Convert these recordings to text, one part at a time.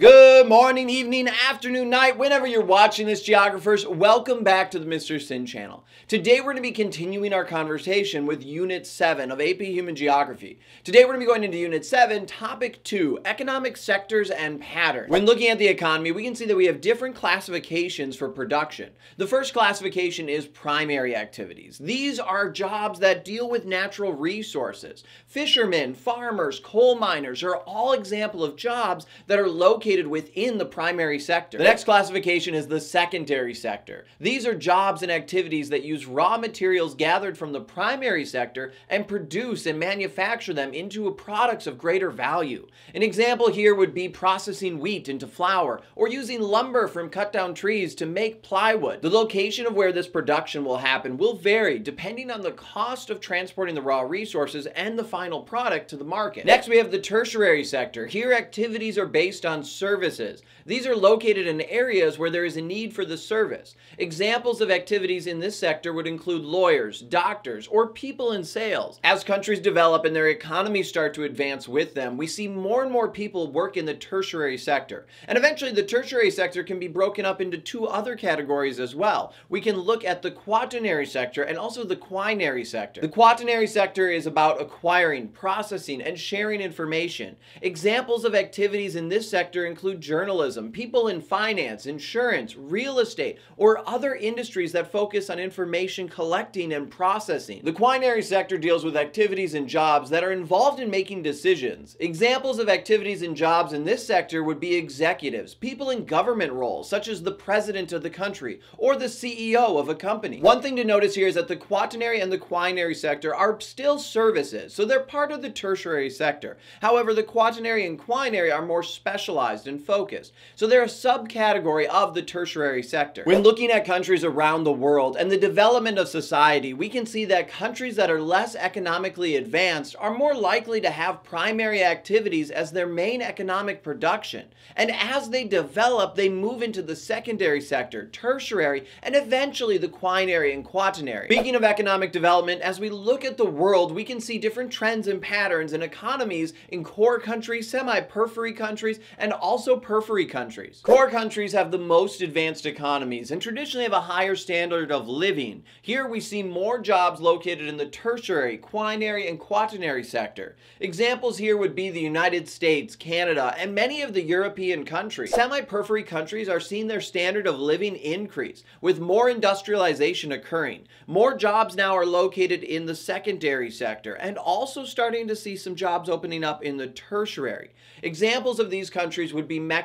Good morning, evening, afternoon, night, whenever you're watching this, geographers. Welcome back to the Mr. Sinn channel. Today we're going to be continuing our conversation with Unit 7 of AP Human Geography. Today we're going to be going into Unit 7, Topic 2, Economic Sectors and Patterns. When looking at the economy, we can see that we have different classifications for production. The first classification is primary activities. These are jobs that deal with natural resources. Fishermen, farmers, coal miners are all example of jobs that are located located within the primary sector. The next classification is the secondary sector. These are jobs and activities that use raw materials gathered from the primary sector and produce and manufacture them into products of greater value. An example here would be processing wheat into flour or using lumber from cut down trees to make plywood. The location of where this production will happen will vary depending on the cost of transporting the raw resources and the final product to the market. Next, we have the tertiary sector. Here, activities are based on services. These are located in areas where there is a need for the service. Examples of activities in this sector would include lawyers, doctors, or people in sales. As countries develop and their economies start to advance with them, we see more and more people work in the tertiary sector. And eventually the tertiary sector can be broken up into two other categories as well. We can look at the quaternary sector and also the quinary sector. The quaternary sector is about acquiring, processing, and sharing information. Examples of activities in this sector include journalism, people in finance, insurance, real estate, or other industries that focus on information collecting and processing. The quinary sector deals with activities and jobs that are involved in making decisions. Examples of activities and jobs in this sector would be executives, people in government roles, such as the president of the country or the CEO of a company. One thing to notice here is that the quaternary and the quinary sector are still services, so they're part of the tertiary sector. However, the quaternary and quinary are more specialized and focused. So they're a subcategory of the tertiary sector. When looking at countries around the world and the development of society, we can see that countries that are less economically advanced are more likely to have primary activities as their main economic production. And as they develop, they move into the secondary sector, tertiary, and eventually the quinary and quaternary. Speaking of economic development, as we look at the world, we can see different trends and patterns in economies in core countries, semi-periphery countries, and also periphery countries. Core countries have the most advanced economies and traditionally have a higher standard of living. Here we see more jobs located in the tertiary, quinary, and quaternary sector. Examples here would be the United States, Canada, and many of the European countries. Semi-periphery countries are seeing their standard of living increase, with more industrialization occurring. More jobs now are located in the secondary sector, and also starting to see some jobs opening up in the tertiary. Examples of these countries would be Mexico,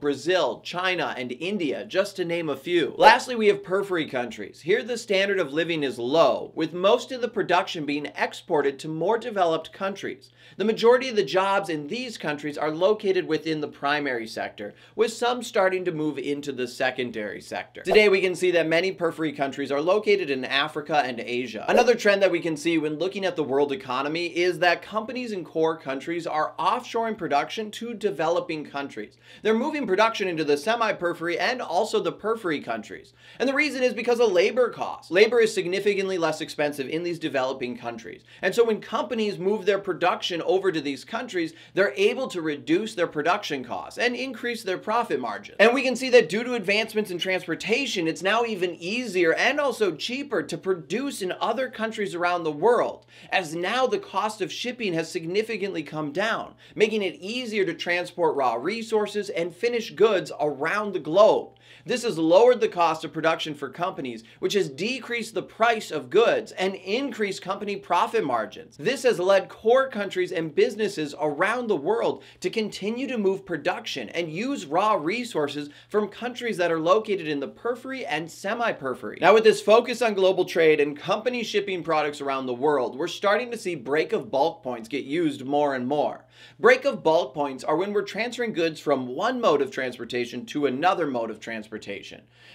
Brazil, China, and India, just to name a few. Lastly, we have periphery countries. Here the standard of living is low, with most of the production being exported to more developed countries. The majority of the jobs in these countries are located within the primary sector, with some starting to move into the secondary sector. Today we can see that many periphery countries are located in Africa and Asia. Another trend that we can see when looking at the world economy is that companies in core countries are offshoring production to developing countries. They're moving production into the semi-periphery and also the periphery countries. And the reason is because of labor costs. Labor is significantly less expensive in these developing countries. And so when companies move their production over to these countries, they're able to reduce their production costs and increase their profit margin. And we can see that due to advancements in transportation, it's now even easier and also cheaper to produce in other countries around the world, as now the cost of shipping has significantly come down, making it easier to transport raw resources resources and finished goods around the globe. This has lowered the cost of production for companies, which has decreased the price of goods and increased company profit margins. This has led core countries and businesses around the world to continue to move production and use raw resources from countries that are located in the periphery and semi-periphery. Now with this focus on global trade and companies shipping products around the world, we're starting to see break of bulk points get used more and more. Break of bulk points are when we're transferring goods from one mode of transportation to another mode of transportation.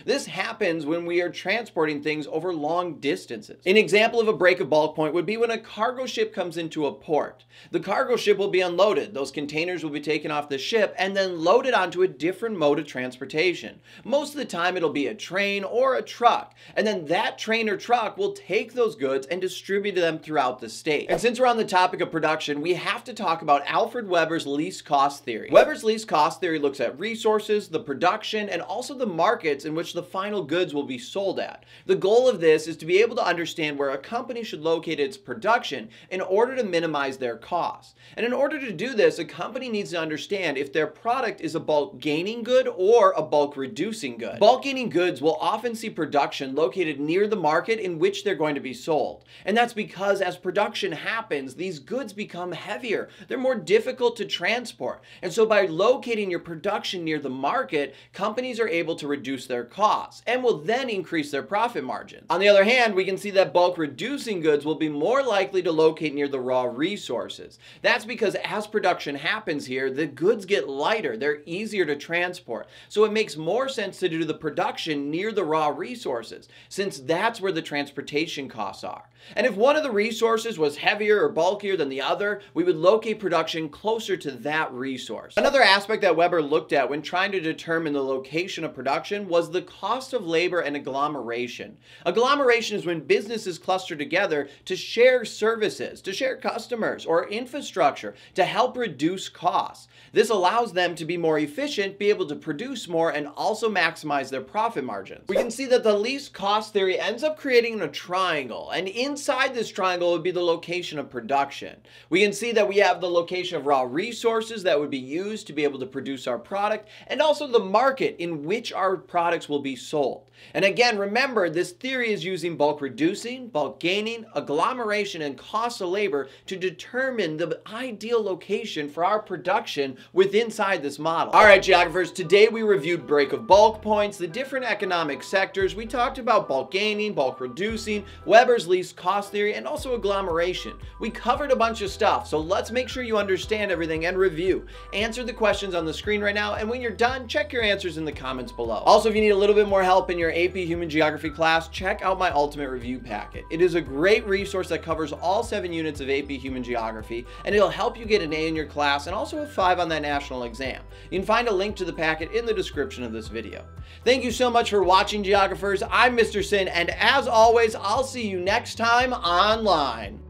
This happens when we are transporting things over long distances. An example of a break of bulk point would be when a cargo ship comes into a port. The cargo ship will be unloaded. Those containers will be taken off the ship and then loaded onto a different mode of transportation. Most of the time it'll be a train or a truck. And then that train or truck will take those goods and distribute them throughout the state. And since we're on the topic of production, we have to talk about Alfred Weber's least cost theory. Weber's least cost theory looks at resources, the production, and also the markets in which the final goods will be sold at. The goal of this is to be able to understand where a company should locate its production in order to minimize their costs. And in order to do this, a company needs to understand if their product is a bulk gaining good or a bulk reducing good. Bulk gaining goods will often see production located near the market in which they're going to be sold. And that's because as production happens, these goods become heavier. They're more difficult to transport. And so by locating your production near the market, companies are able to reduce their costs and will then increase their profit margins. On the other hand, we can see that bulk reducing goods will be more likely to locate near the raw resources. That's because as production happens here, the goods get lighter. They're easier to transport. So it makes more sense to do the production near the raw resources since that's where the transportation costs are. And if one of the resources was heavier or bulkier than the other, we would locate production closer to that resource. Another aspect that Weber looked at when trying to determine the location of production was the cost of labor and agglomeration. Agglomeration is when businesses cluster together to share services, to share customers or infrastructure to help reduce costs. This allows them to be more efficient, be able to produce more, and also maximize their profit margins. We can see that the least cost theory ends up creating a triangle, and inside this triangle would be the location of production. We can see that we have the location of raw resources that would be used to be able to produce our product, and also the market in which our products will be sold. And again, remember, this theory is using bulk reducing, bulk gaining, agglomeration, and cost of labor to determine the ideal location for our production with inside this model. All right, geographers, today we reviewed break of bulk points, the different economic sectors. We talked about bulk gaining, bulk reducing, Weber's least cost theory, and also agglomeration. We covered a bunch of stuff, so let's make sure you understand everything and review. Answer the questions on the screen right now, and when you're done, check your answers in the comments below. Also, if you need a little bit more help in your AP Human Geography class, check out my Ultimate Review Packet. It is a great resource that covers all seven units of AP Human Geography, and it'll help you get an A in your class and also a 5 on that national exam. You can find a link to the packet in the description of this video. Thank you so much for watching, geographers. I'm Mr. Sinn, and as always, I'll see you next time online.